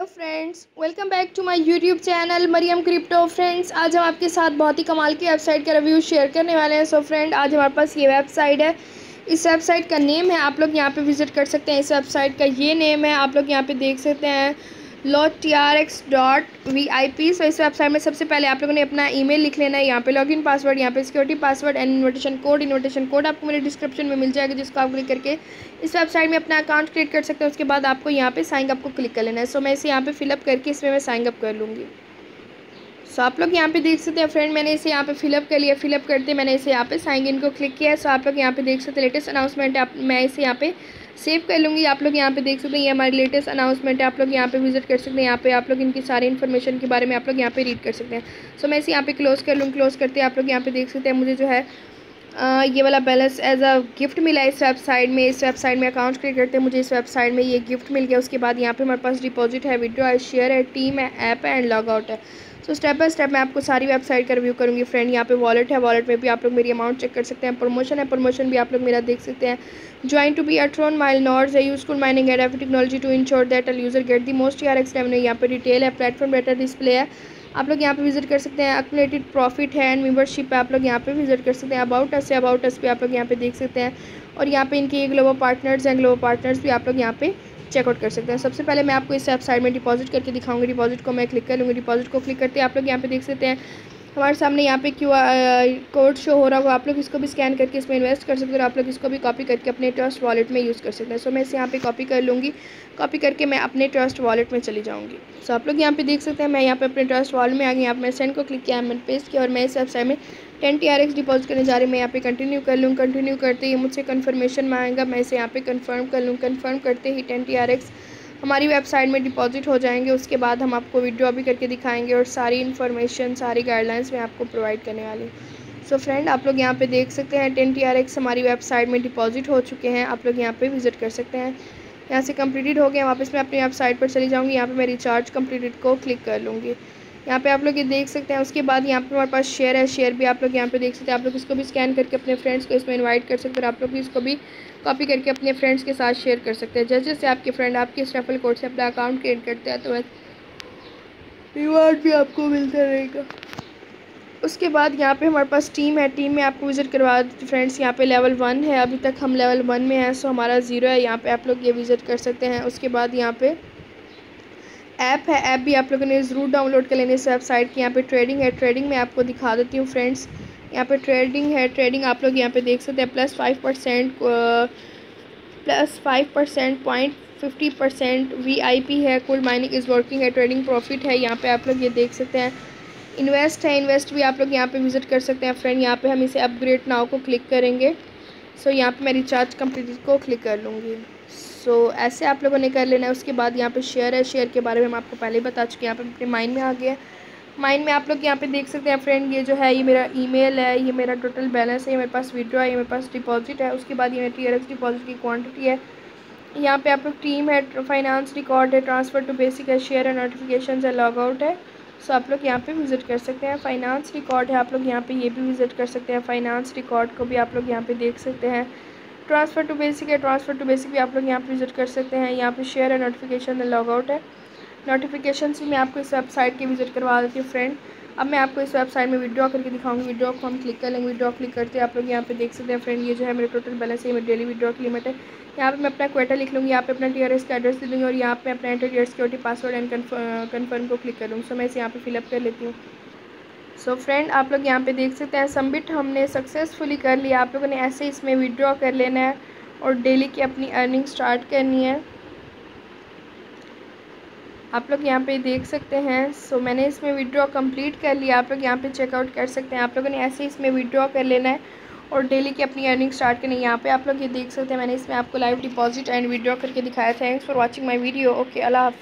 Friends welcome back to my YouTube channel Mariyam crypto friends आज हम आपके साथ बहुत ही कमाल की वेबसाइट का रिव्यू शेयर करने वाले हैं। सो so, फ्रेंड आज हमारे पास ये वेबसाइट है। इस वेबसाइट का नेम है आप लोग यहाँ पे विज़िट कर सकते हैं। इस वेबसाइट का ये नेम है आप लोग यहाँ पे देख सकते हैं। Lot T R X dot V I P so इस वेबसाइट में सबसे पहले आप लोगों ने अपना ईमेल लिख लेना है, यहाँ पे लॉगिन पासवर्ड यहाँ पे security password and invitation code invitation code आपको मेरे डिस्क्रिप्शन में मिल जाएगा, जिसको आप क्लिक करके इस वेबसाइट में अपना अकाउंट क्रिएट कर सकते हैं, उसके बाद आपको यहाँ पे साइन अप को क्लिक कर लेना है। सो मैं इसे यहाँ पे फिलअप करके इसमें मैं साइन अप कर लूँगी। सो so, आप लोग यहाँ पे देख सकते हैं फ्रेंड मैंने इसे यहाँ पे फिलअप कर लिया फिलअप करते मैंने इसे यहाँ पे साइन इन को क्लिक किया है सो आप लोग यहाँ पे देख सकते हैं लेटेस्ट अनाउंसमेंट है मैं इसे यहाँ पे सेव कर लूँगी आप लोग यहाँ पे देख सकते हैं ये हमारी लेटेस्ट अनाउंसमेंट है आप लोग यहाँ पे विज़िट कर सकते हैं यहाँ पे आप लोग इनकी सारी इन्फॉर्मेशन के बारे में आप लोग यहाँ पे रीड कर सकते हैं सो मैं इसे यहाँ पे क्लोज़ कर लूँ क्लोज़ करते आप लोग यहाँ पे देख सकते हैं मुझे जो है आ, ये वाला बैलेंस एज अ गिफ्ट मिला है इस वेबसाइट में इस वेबसाइट में अकाउंट क्रिएट करते हैं मुझे इस वेबसाइट में ये गिफ्ट मिल गया उसके बाद यहाँ पे हमारे पास डिपॉजिट है वीडियो है शेयर है टीम है ऐप है एंड लॉग आउट है सो स्टेप बाय स्टेप मैं आपको सारी वेबसाइट का रिव्यू करूँगी। फ्रेंड यहाँ पे वॉलेट है वॉलेट में भी आप लोग मेरी अमाउंट चेक कर सकते हैं। प्रमोशन है प्रमोशन भी आप लोग मेरा देख सकते हैं। Join to be a Tron mile norse है useful mining add F technology to ensure that all user get the most यार एक्स रेवेन्यू यहाँ पे डिटेल है प्लेटफॉर्म बेटर डिस्प्ले है। आप लोग यहाँ पे विज़िट कर सकते हैं। अकुलेटेड प्रॉफिट है एंड मेंबरशिप है आप लोग यहाँ पे विज़िट कर सकते हैं। अबाउट अस अबाउट अस भी आप लोग यहाँ पे देख सकते हैं। और यहाँ पे इनके ग्लोबल पार्टनर्स हैं ग्लोबल पार्टनर्स भी आप लोग यहाँ पे चेकआउट कर सकते हैं। सबसे पहले मैं आपको इस वेबसाइट में डिपॉजिट करके दिखाऊँगी। डिपॉजिट को मैं क्लिक कर लूँगी। डिपॉजिट को क्लिक करते हैं आप लोग यहाँ पे देख सकते हैं हमारे सामने यहाँ पे क्यूआर कोड शो हो रहा होगा। आप लोग इसको भी स्कैन करके इसमें इन्वेस्ट कर सकते हो और आप लोग इसको भी कॉपी करके अपने ट्रस्ट वॉलेट में यूज़ कर सकते हैं। सो मैं इसे यहाँ पे कॉपी कर लूँगी। कॉपी करके मैं अपने ट्रस्ट वॉलेट में चली जाऊँगी। सो आप लोग यहाँ पे देख सकते हैं, मैं यहाँ पे अपने ट्रस्ट वॉलेट में आ गई। यहाँ पे मैं सेंड को क्लिक किया, मैंने पेस्ट किया और मैं इस वेबसाइट में ten T R X deposit करने जा रही मैं यहाँ पे कंटिन्यू कर लूँ कंटिन्यू करते ही मुझसे कन्फर्मेशन मांगेगा। मैं इसे यहाँ पे कन्फर्म कर लूँ। कन्फर्म करते ही टेन टी आर एक्स हमारी वेबसाइट में डिपॉजिट हो जाएँगे, उसके बाद हम आपको विड्रॉ भी करके दिखाएँगे और सारी इन्फॉर्मेशन सारी गाइडलाइंस मैं आपको प्रोवाइड करने वाली हूँ। सो फ्रेंड आप लोग यहाँ पे देख सकते हैं टेन टी आर एक्स हमारी वेबसाइट में डिपॉजिट हो चुके हैं, आप लोग यहाँ पे विज़िट कर सकते हैं। यहाँ से कम्प्लीटेड हो गया वापस मैं अपनी वेबसाइट पर चली जाऊँगी, यहाँ पर मैं रिचार्ज कम्प्लीटेड को क्लिक कर लूँगी। यहाँ पे आप लोग ये देख सकते हैं। उसके बाद यहाँ पे हमारे पास शेयर है। शेयर भी आप लोग यहाँ पे देख सकते हैं। आप लोग इसको भी स्कैन करके अपने फ्रेंड्स को इसमें इनवाइट कर सकते हैं। आप लोग भी इसको भी कॉपी करके अपने फ्रेंड्स के साथ शेयर कर सकते हैं। जैसे जैसे आपके फ्रेंड आपके इस रेफल कोड से अपना अकाउंट क्रिएट करते हैं तो रिवार्ड भी आपको मिलता रहेगा। उसके बाद यहाँ पे हमारे पास टीम है। टीम में आपको विज़िट करवा फ्रेंड्स यहाँ पे लेवल वन है। अभी तक हम लेवल वन में हैं सो हमारा ज़ीरो है। यहाँ पे आप लोग ये विज़िट कर सकते हैं। उसके बाद यहाँ पे ऐप है, ऐप भी आप लोगों ने ज़रूर डाउनलोड कर लेने इस वेबसाइट की। यहाँ पे ट्रेडिंग है ट्रेडिंग में आपको दिखा देती हूँ फ्रेंड्स यहाँ पे ट्रेडिंग है ट्रेडिंग आप लोग यहाँ पे देख सकते हैं plus five percent plus five percent point fifty percent V I P है कुल माइनिंग इज़ वर्किंग है ट्रेडिंग प्रॉफिट है। यहाँ पर आप लोग ये देख सकते हैं। इन्वेस्ट है इन्वेस्ट भी आप लोग यहाँ पर विज़िट कर सकते हैं फ्रेंड यहाँ पर हम इसे अपग्रेड नाव को क्लिक करेंगे। सो यहाँ पर मैं रिचार्ज कंप्लीट को क्लिक कर लूँगी। सो so, ऐसे आप लोगों ने कर लेना है। उसके बाद यहाँ पे शेयर है। शेयर के बारे में हम आपको पहले ही बता चुके हैं। यहाँ पे अपने माइंड में आ गया माइंड में आप लोग यहाँ पे देख सकते हैं फ्रेंड ये जो है ये मेरा ईमेल है ये मेरा टोटल बैलेंस है ये मेरे पास विड्रॉ है ये मेरे पास डिपॉजिट है। उसके बाद ये मेरी टी डिपॉजिट की क्वान्टिटी है। यहाँ पे आप लोग टीम है फाइनेंस रिकॉर्ड है ट्रांसफ़र टू बेसिक है शेयर है नोटिफिकेशन है लॉग आउट है। सो आप लोग यहाँ पे विज़िट कर सकते हैं। फाइनेंस रिकॉर्ड है आप लोग यहाँ पे ये भी विज़िट कर सकते हैं। फाइनेंस रिकॉर्ड को भी आप लोग यहाँ पे देख सकते हैं। ट्रांसफ़र टू बेसिक है ट्रांसफ़र टू बेसिक भी आप लोग यहाँ पे विज़िट कर सकते हैं। यहाँ पे शेयर है नोटिफिकेशन है लॉग आउट है। नोटिफिकेशन से मैं आपको इस वेबसाइट की विज़िट करवा देती हूँ फ्रेंड अब मैं आपको इस वेबसाइट में विड्रॉ करके दिखाऊँगी। विड्रॉ को हम क्लिक कर लेंगे। विड्रॉ क्लिक करते हैं आप लोग यहाँ पे देख सकते हैं फ्रेंड ये जो है मेरे टोटल बैलेंस है मेरी डेली विड्रॉ की लिमिट है। यहाँ पे मैं अपना क्वेटा लिख लूँगी। यहाँ पे अपना टी का एड्रेस दे दूँगी और यहाँ पे अपना enter the security password and confirm को क्लिक कर लूँगी सो मैं इसे यहाँ पे फिलअप कर लेती हूँ। सो so फ्रेंड आप लोग यहाँ पे देख सकते हैं सबमिट हमने सक्सेसफुली कर लिया। आप लोगों ने ऐसे इसमें विड्रॉ कर लेना है और डेली की अपनी अर्निंग स्टार्ट करनी है। आप लोग यहाँ पे देख सकते हैं सो so, मैंने इसमें विड्रॉ कंप्लीट कर लिया। आप लोग यहाँ पे चेकआउट कर सकते हैं। आप लोगों ने ऐसे इसमें विड्रॉ कर लेना है और डेली की अपनी अर्निंग स्टार्ट करनी है। यहाँ पे आप लोग ये देख सकते हैं मैंने इसमें आपको लाइव डिपॉजिट एंड विड्रॉ करके दिखाया। Thanks for watching my video okay Allah हाफि